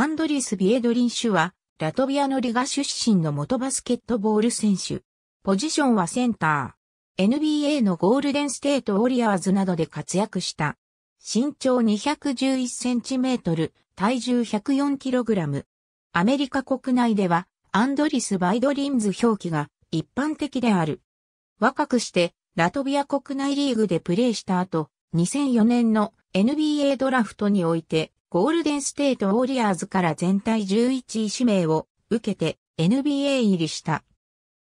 アンドリス・ビエドリンシュは、ラトビアのリガ出身の元バスケットボール選手。ポジションはセンター。NBA のゴールデンステートウォリアーズなどで活躍した。身長211センチメートル、体重104キログラム。アメリカ国内では、アンドリス・バイドリンズ表記が一般的である。若くして、ラトビア国内リーグでプレーした後、2004年の NBA ドラフトにおいて、ゴールデンステートウォリアーズから全体11位指名を受けて NBA 入りした。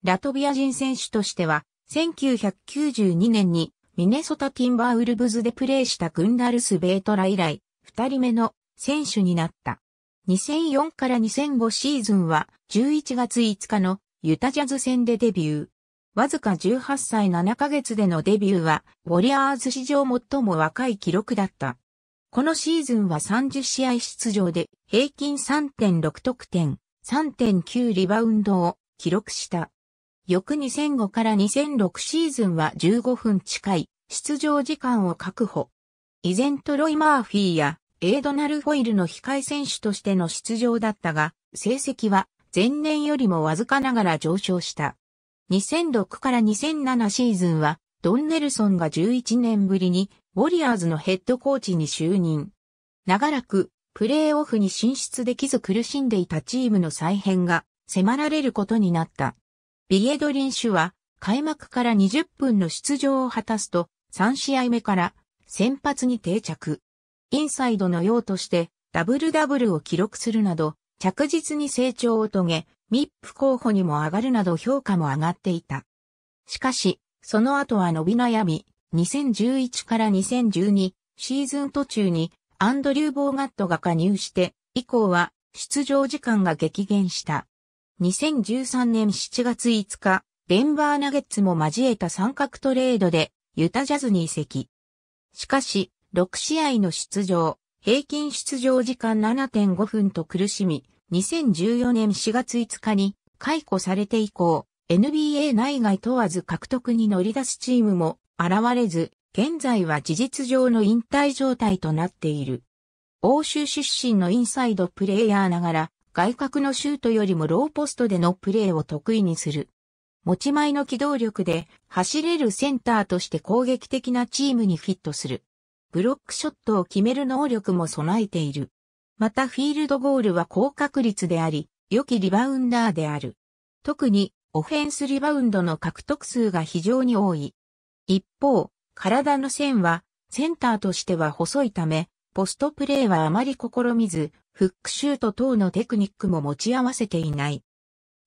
ラトビア人選手としては、1992年にミネソタティンバーウルブズでプレーしたグンダルス・ベートラ以来、二人目の選手になった。2004から2005シーズンは11月5日のユタジャズ戦でデビュー。わずか18歳7ヶ月でのデビューは、ウォリアーズ史上最も若い記録だった。このシーズンは30試合出場で平均3.6得点、3.9リバウンドを記録した。翌2005から2006シーズンは15分近い出場時間を確保。依然とロイ・マーフィーやエイドナル・フォイルの控え選手としての出場だったが、成績は前年よりもわずかながら上昇した。2006から2007シーズンはドンネルソンが11年ぶりにウォリアーズのヘッドコーチに就任。長らくプレーオフに進出できず苦しんでいたチームの再編が迫られることになった。ビエドリンシュは開幕から20分の出場を果たすと3試合目から先発に定着。インサイドの用としてダブルダブルを記録するなど着実に成長を遂げ、ミップ候補にも上がるなど評価も上がっていた。しかし、その後は伸び悩み、2011から2012シーズン途中にアンドリュー・ボーガットが加入して、以降は出場時間が激減した。2013年7月5日、デンバーナゲッツも交えた三角トレードでユタジャズに移籍。しかし、6試合の出場、平均出場時間7.5分と苦しみ、2014年4月5日に解雇されて以降、NBA 内外問わず獲得に乗り出すチームも現れず、現在は事実上の引退状態となっている。欧州出身のインサイドプレイヤーながら、外角のシュートよりもローポストでのプレーを得意にする。持ち前の機動力で走れるセンターとして攻撃的なチームにフィットする。ブロックショットを決める能力も備えている。またフィールドゴールは高確率であり、良きリバウンダーである。特にオフェンスリバウンドの獲得数が非常に多い。一方、体の線は、センターとしては細いため、ポストプレーはあまり試みず、フックシュート等のテクニックも持ち合わせていない。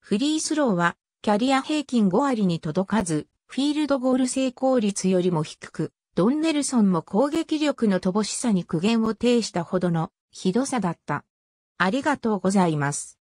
フリースローは、キャリア平均5割に届かず、フィールドゴール成功率よりも低く、ドンネルソンも攻撃力の乏しさに苦言を呈したほどのひどさだった。ありがとうございます。